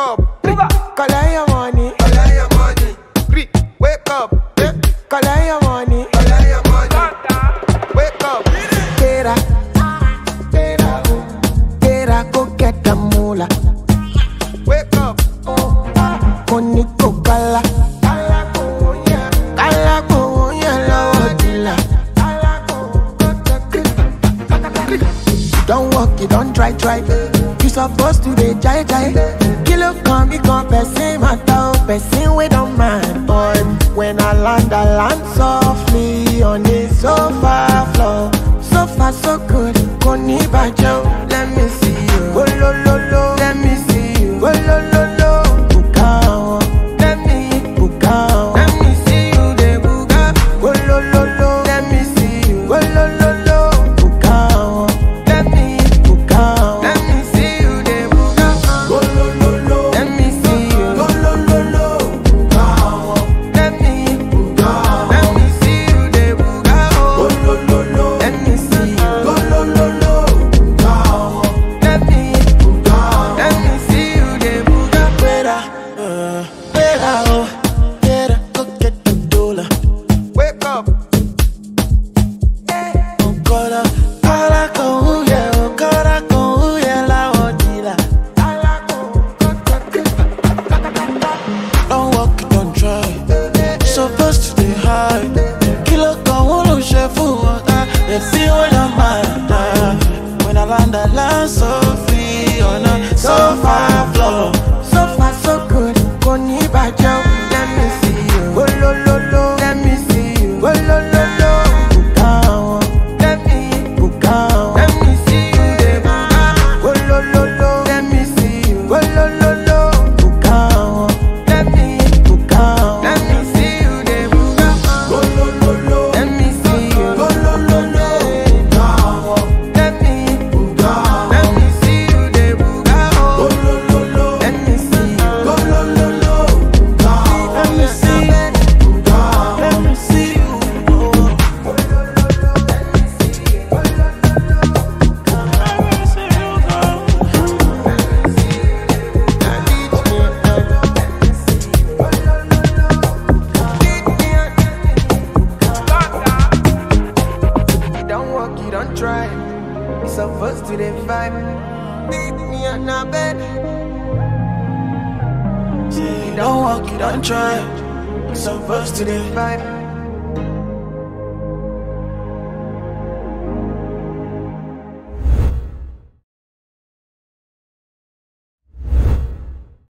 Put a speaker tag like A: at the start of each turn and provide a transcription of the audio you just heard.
A: up. call out your money. call out your money. Click. Wake up. call out your money. call out your money. Wake up. Tera. Tera. Tera go get the moolah. Wake up. Koni ko gala. Gala ko ya lawo dila. Don't walk, you don't try, try. Supposed to dey jai jai. Kilo kan mi kan pesin mata o pesin wey don mind. But when i land i land softly on the sofa floor. Sofa so good kò ní bàjẹ́ o. Let me see. don't try. It's a first to the. Beat me on bed.
B: You don't walk, you don't try. It's a first to
A: the.